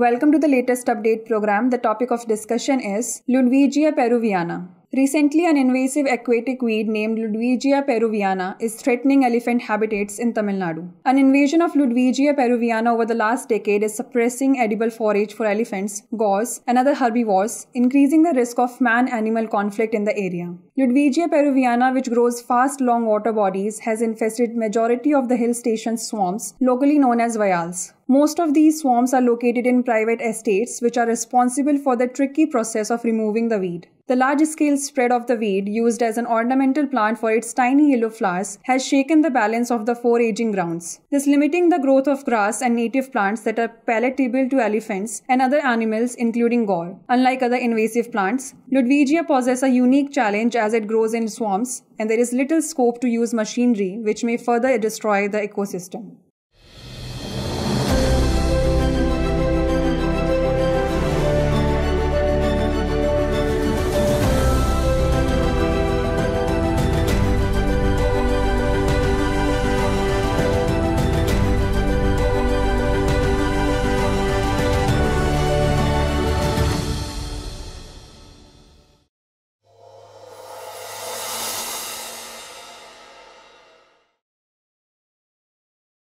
Welcome to the latest update program. The topic of discussion is Ludwigia peruviana. Recently, an invasive aquatic weed named Ludwigia peruviana is threatening elephant habitats in Tamil Nadu. An invasion of Ludwigia peruviana over the last decade is suppressing edible forage for elephants, gaurs, and other herbivores, increasing the risk of man-animal conflict in the area. Ludwigia peruviana, which grows fast long water bodies, has infested majority of the hill station swamps, locally known as vayals. Most of these swamps are located in private estates, which are responsible for the tricky process of removing the weed. The large scale spread of the weed, used as an ornamental plant for its tiny yellow flowers, has shaken the balance of the foraging grounds, thus limiting the growth of grass and native plants that are palatable to elephants and other animals, including gaur. Unlike other invasive plants, Ludwigia possesses a unique challenge as it grows in swamps, and there is little scope to use machinery, which may further destroy the ecosystem.